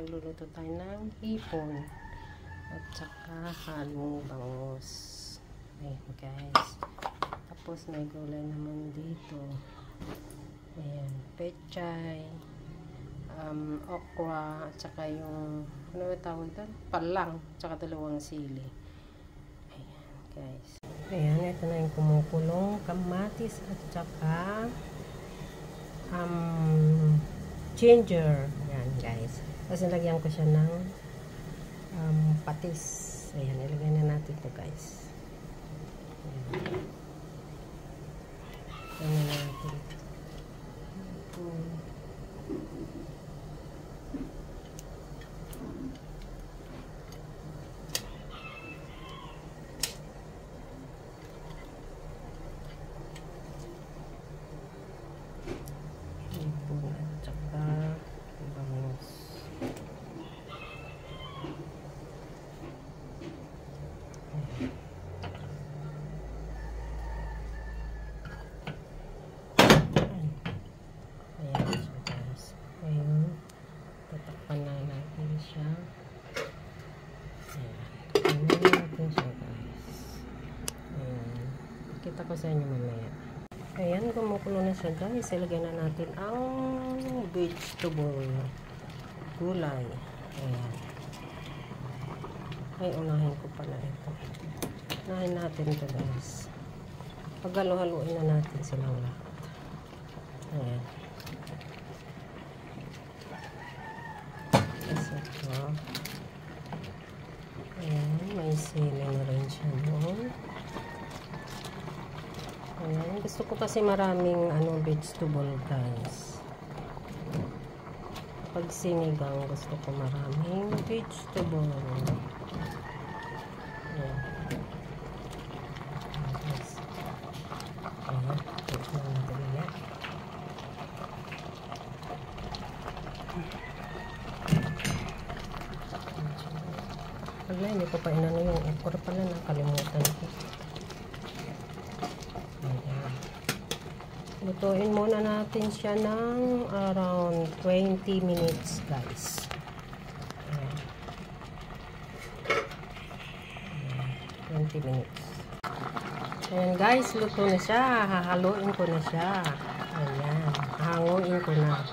magluluto tayo ng hipon. At saka halong bangus. Ayan guys. Tapos may gulay naman dito. Ayan. Pechay. Um, okra. At saka yung, ano ba tawag doon? Palang. At saka dalawang sili. Ayan guys. Ayan. Ito na yung kumukulong kamatis at saka um, ginger. Ayan guys. Tapos nilagyan ko siya ng um, patis. Ayan, ilagay na natin to guys. Ayan. Ayan na natin. Ayan. Ipon at saka bangus. Ayan siya guys. Ayun. Tatakpan na natin siya. Ayan. Ayan natin siya guys. Ayan. Kita ko sa inyo mamaya. Ayan, kumukulo na siya guys. Ilagay na natin ang vegetable gulay. Ayan. Ay, unahin ko pala ito. Unahin natin ito guys. Pagalo-haluin na natin silang lahat. Ayan. Tapos ito. Ayan, may sili na rin siya doon. Ayan, gusto ko kasi maraming ano, vegetable guys. Pag sinigang, gusto ko maraming vegetable. Ayan. Yes. Ayan. Wala, hindi ko pa inano yung okra pala, nakalimutan ko. Ayan. Lutuin muna natin siya ng around 20 minutes, guys. Ayan. Ayan, 20 minutes. Ayan, guys, luto na siya. Hahaluin ko na siya. Ayan, hanguin ko na.